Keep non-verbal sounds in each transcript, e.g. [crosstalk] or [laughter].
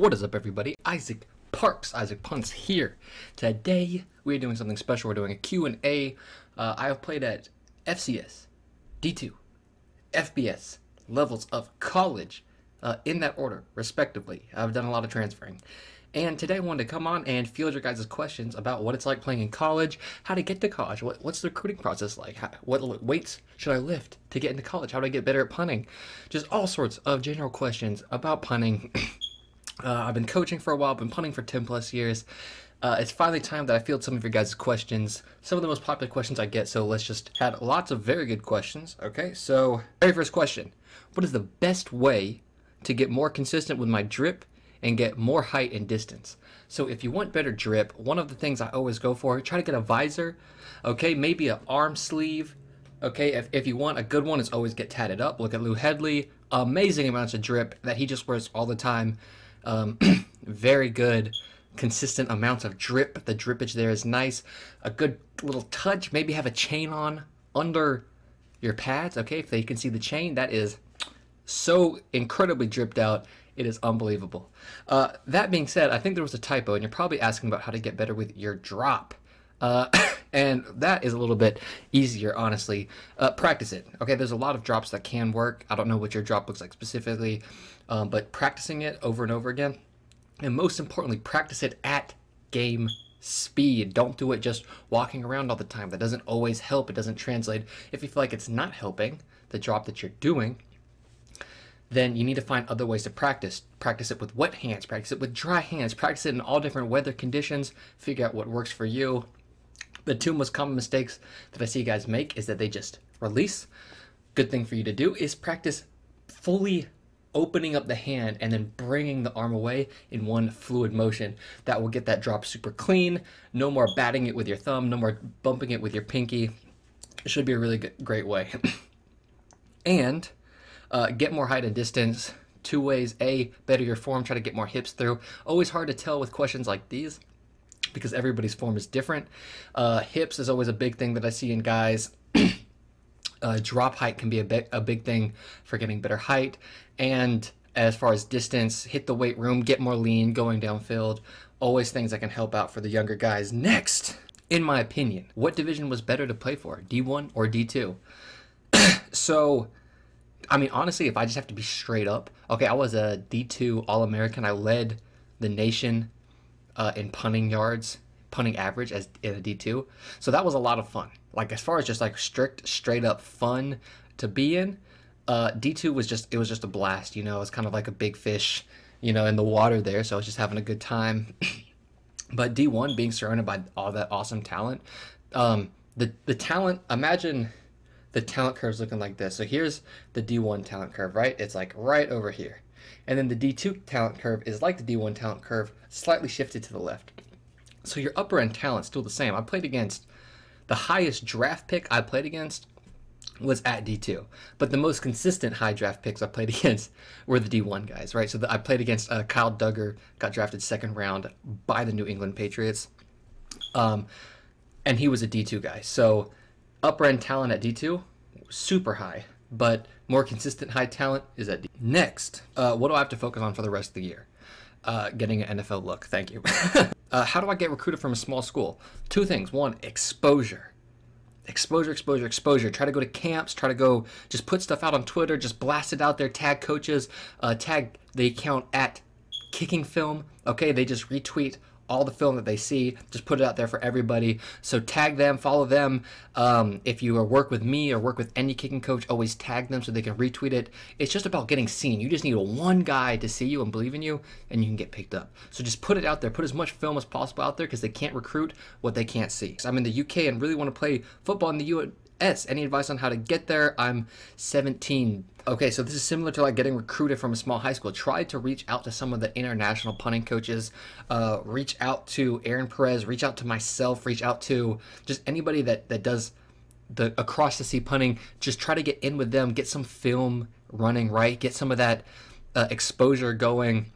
What is up, everybody? Isaac Parks, Isaac Punts here. Today, we're doing something special. We're doing a Q&A. Uh, I have played at FCS, D2, FBS, levels of college, uh, in that order, respectively. I've done a lot of transferring. And today I wanted to come on and field your guys' questions about what it's like playing in college, how to get to college, what, what's the recruiting process like, how, what weights should I lift to get into college, how do I get better at punting, just all sorts of general questions about punting. [clears throat] uh, I've been coaching for a while, been punting for 10 plus years. Uh, it's finally time that I field some of your guys' questions, some of the most popular questions I get, so let's just have lots of very good questions. Okay, so very first question, what is the best way to get more consistent with my drip and get more height and distance. So if you want better drip, one of the things I always go for, try to get a visor, okay, maybe an arm sleeve, okay, if, if you want a good one, is always get tatted up. Look at Lou Hedley, amazing amounts of drip that he just wears all the time. Um, [clears throat] very good, consistent amounts of drip. The drippage there is nice. A good little touch, maybe have a chain on under your pads, okay, if they can see the chain, that is so incredibly dripped out it is unbelievable. Uh, that being said, I think there was a typo, and you're probably asking about how to get better with your drop. Uh, [clears throat] and that is a little bit easier, honestly. Uh, practice it. Okay, there's a lot of drops that can work. I don't know what your drop looks like specifically, um, but practicing it over and over again. And most importantly, practice it at game speed. Don't do it just walking around all the time. That doesn't always help. It doesn't translate. If you feel like it's not helping, the drop that you're doing, then you need to find other ways to practice. Practice it with wet hands, practice it with dry hands, practice it in all different weather conditions, figure out what works for you. The two most common mistakes that I see you guys make is that they just release. Good thing for you to do is practice fully opening up the hand and then bringing the arm away in one fluid motion. That will get that drop super clean. No more batting it with your thumb, no more bumping it with your pinky. It should be a really good, great way. [clears throat] and uh, get more height and distance. Two ways. A, better your form, try to get more hips through. Always hard to tell with questions like these because everybody's form is different. Uh, hips is always a big thing that I see in guys. [clears throat] uh, drop height can be a, bit, a big thing for getting better height. And as far as distance, hit the weight room, get more lean, going downfield. Always things that can help out for the younger guys. Next, in my opinion, what division was better to play for, D1 or D2? [clears throat] so I mean, honestly, if I just have to be straight up, okay, I was a D2 All American. I led the nation uh, in punting yards, punting average as in a D2. So that was a lot of fun. Like as far as just like strict, straight up fun to be in, uh, D2 was just it was just a blast. You know, it was kind of like a big fish, you know, in the water there. So I was just having a good time. [clears throat] but D1 being surrounded by all that awesome talent, um, the the talent. Imagine the talent curve is looking like this. So here's the D1 talent curve, right? It's like right over here. And then the D2 talent curve is like the D1 talent curve, slightly shifted to the left. So your upper end talent's still the same. I played against the highest draft pick I played against was at D2. But the most consistent high draft picks I played [laughs] against were the D1 guys, right? So the, I played against uh, Kyle Dugger, got drafted second round by the New England Patriots. Um, and he was a D2 guy. So upper end talent at D2, super high, but more consistent high talent is at D. Next, uh, what do I have to focus on for the rest of the year? Uh, getting an NFL look. Thank you. [laughs] uh, how do I get recruited from a small school? Two things. One, exposure. Exposure, exposure, exposure. Try to go to camps. Try to go, just put stuff out on Twitter. Just blast it out there. Tag coaches. Uh, tag the account at Kicking Film. Okay, they just retweet all the film that they see. Just put it out there for everybody. So tag them, follow them. Um, if you work with me or work with any kicking coach, always tag them so they can retweet it. It's just about getting seen. You just need one guy to see you and believe in you, and you can get picked up. So just put it out there. Put as much film as possible out there because they can't recruit what they can't see. So I'm in the UK and really want to play football in the US. Any advice on how to get there? I'm 17 Okay, so this is similar to like getting recruited from a small high school. Try to reach out to some of the international punting coaches. Uh, reach out to Aaron Perez. Reach out to myself. Reach out to just anybody that that does the across the sea punting. Just try to get in with them. Get some film running right. Get some of that uh, exposure going.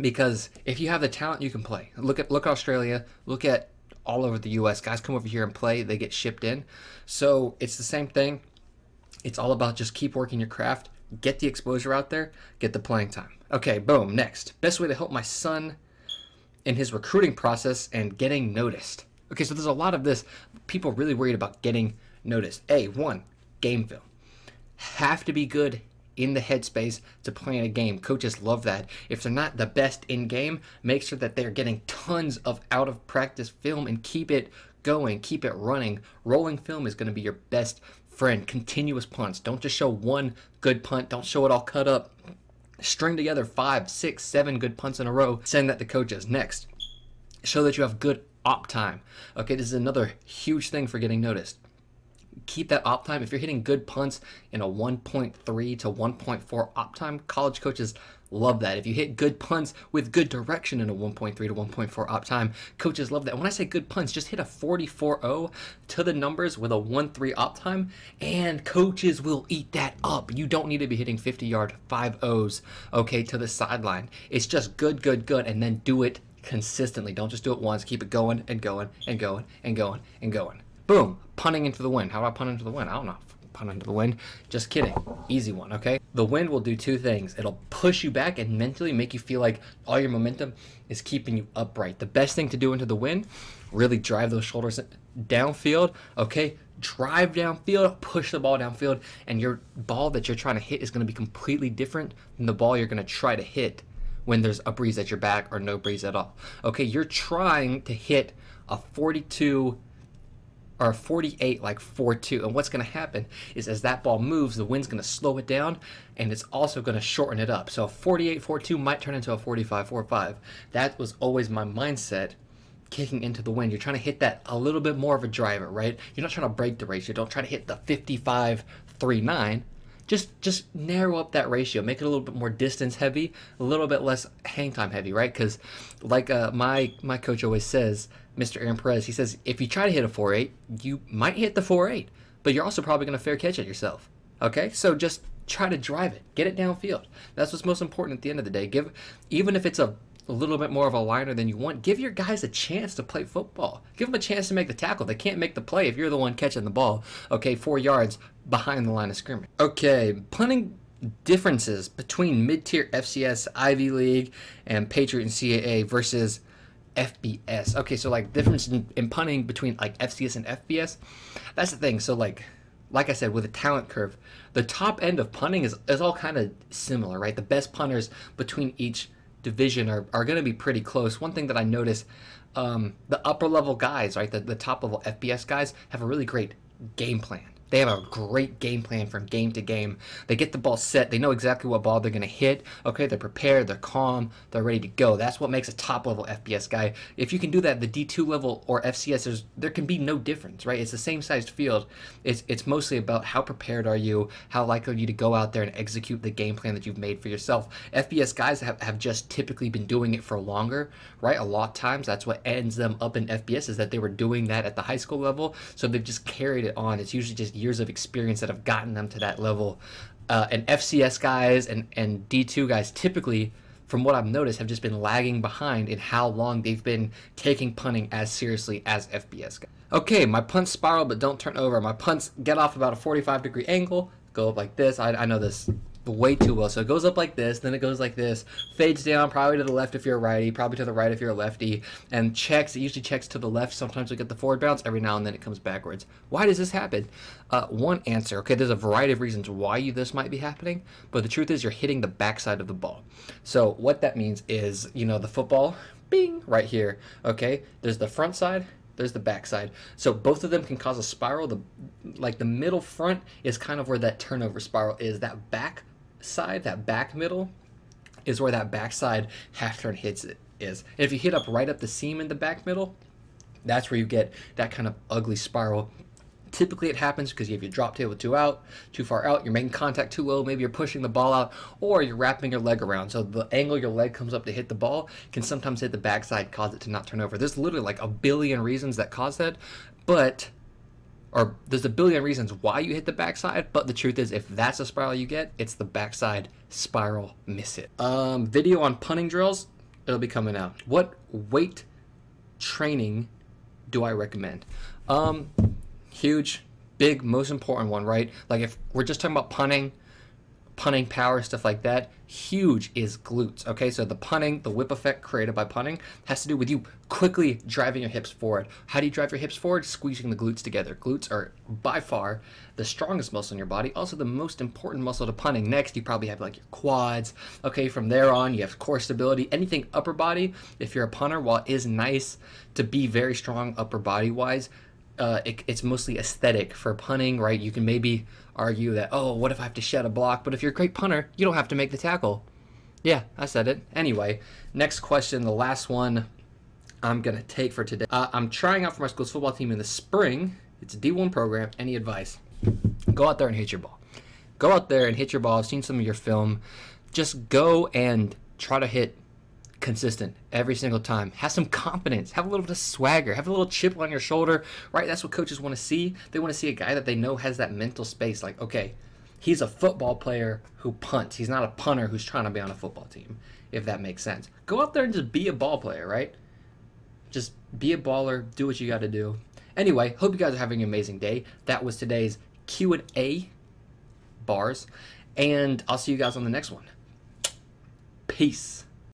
Because if you have the talent, you can play. Look at look at Australia. Look at all over the U.S. Guys come over here and play. They get shipped in. So it's the same thing it's all about just keep working your craft, get the exposure out there, get the playing time. Okay, boom, next. Best way to help my son in his recruiting process and getting noticed. Okay, so there's a lot of this. People really worried about getting noticed. A, one, game film. Have to be good in the headspace to play in a game. Coaches love that. If they're not the best in game, make sure that they're getting tons of out of practice film and keep it going, keep it running. Rolling film is going to be your best friend. Continuous punts. Don't just show one good punt. Don't show it all cut up. String together five, six, seven good punts in a row. Send that to coaches. Next, show that you have good op time. Okay, this is another huge thing for getting noticed keep that op time. If you're hitting good punts in a 1.3 to 1.4 op time, college coaches love that. If you hit good punts with good direction in a 1.3 to 1.4 op time, coaches love that. When I say good punts, just hit a 44.0 to the numbers with a 1.3 op time, and coaches will eat that up. You don't need to be hitting 50 yard 5 O's, okay, to the sideline. It's just good, good, good, and then do it consistently. Don't just do it once. Keep it going and going and going and going and going. Boom, punting into the wind. How do I punt into the wind? I don't know. Punt into the wind. Just kidding. Easy one, okay? The wind will do two things. It'll push you back and mentally make you feel like all your momentum is keeping you upright. The best thing to do into the wind, really drive those shoulders downfield, okay? Drive downfield, push the ball downfield, and your ball that you're trying to hit is going to be completely different than the ball you're going to try to hit when there's a breeze at your back or no breeze at all. Okay, you're trying to hit a 42 or 48 like 4-2 and what's going to happen is as that ball moves the wind's going to slow it down and it's also going to shorten it up. So 48 4-2 might turn into a 45 4-5 that was always my mindset kicking into the wind. You're trying to hit that a little bit more of a driver right? You're not trying to break the ratio don't try to hit the 55 3 9 just just narrow up that ratio. Make it a little bit more distance heavy a little bit less hang time heavy right? Because like uh, my my coach always says mr aaron perez he says if you try to hit a 4-8 you might hit the 4-8 but you're also probably going to fair catch it yourself. Okay? So just try to drive it. Get it downfield. That's what's most important at the end of the day. Give even if it's a a little bit more of a liner than you want, give your guys a chance to play football. Give them a chance to make the tackle. They can't make the play if you're the one catching the ball, okay, four yards behind the line of scrimmage. Okay, punting differences between mid-tier FCS, Ivy League, and Patriot and CAA versus FBS. Okay, so like difference in, in punting between like FCS and FBS. That's the thing. So like like I said, with a talent curve, the top end of punting is, is all kind of similar, right? The best punters between each division are, are going to be pretty close. One thing that I noticed, um, the upper level guys, right, the, the top level FBS guys have a really great game plan. They have a great game plan from game to game. They get the ball set. They know exactly what ball they're going to hit. Okay, they're prepared. They're calm. They're ready to go. That's what makes a top level FBS guy. If you can do that, the D2 level or FCS, there can be no difference, right? It's the same sized field. It's, it's mostly about how prepared are you, how likely are you to go out there and execute the game plan that you've made for yourself. FBS guys have, have just typically been doing it for longer, right? A lot of times that's what ends them up in FBS is that they were doing that at the high school level. So they've just carried it on. It's usually just years of experience that have gotten them to that level. Uh, and FCS guys and, and D2 guys typically, from what I've noticed, have just been lagging behind in how long they've been taking punting as seriously as FBS guys. Okay, my punts spiral but don't turn over. My punts get off about a 45 degree angle, go up like this. I, I know this way too well. So it goes up like this, then it goes like this, fades down probably to the left if you're a righty, probably to the right if you're a lefty, and checks. It usually checks to the left. Sometimes we get the forward bounce. Every now and then it comes backwards. Why does this happen? Uh, one answer. Okay, there's a variety of reasons why you, this might be happening, but the truth is you're hitting the backside of the ball. So what that means is, you know, the football, bing, right here. Okay, there's the front side there's the back side. So both of them can cause a spiral. The like the middle front is kind of where that turnover spiral is. That back side, that back middle, is where that backside half turn hits it is. And if you hit up right up the seam in the back middle, that's where you get that kind of ugly spiral. Typically it happens because you have your drop table too out, too far out, you're making contact too low, maybe you're pushing the ball out, or you're wrapping your leg around. So the angle your leg comes up to hit the ball can sometimes hit the backside, cause it to not turn over. There's literally like a billion reasons that cause that, but or there's a billion reasons why you hit the backside, but the truth is, if that's a spiral you get, it's the backside spiral miss it. Um, video on punting drills, it'll be coming out. What weight training do I recommend? Um, huge, big, most important one, right? Like if we're just talking about punting, punting power, stuff like that. Huge is glutes. Okay, so the punting, the whip effect created by punting, has to do with you quickly driving your hips forward. How do you drive your hips forward? Squeezing the glutes together. Glutes are by far the strongest muscle in your body, also the most important muscle to punting. Next, you probably have like your quads. Okay, from there on, you have core stability. Anything upper body, if you're a punter, while it is nice to be very strong upper body wise, uh, it, it's mostly aesthetic for punting, right? You can maybe argue that, oh, what if I have to shed a block? But if you're a great punter, you don't have to make the tackle. Yeah, I said it. Anyway, next question, the last one I'm going to take for today. Uh, I'm trying out for my school's football team in the spring. It's a D1 program. Any advice? Go out there and hit your ball. Go out there and hit your ball. I've seen some of your film. Just go and try to hit consistent every single time. Have some confidence. Have a little bit of swagger. Have a little chip on your shoulder, right? That's what coaches want to see. They want to see a guy that they know has that mental space. Like, okay, he's a football player who punts. He's not a punter who's trying to be on a football team, if that makes sense. Go out there and just be a ball player, right? Just be a baller. Do what you got to do. Anyway, hope you guys are having an amazing day. That was today's Q&A bars. And I'll see you guys on the next one. Peace.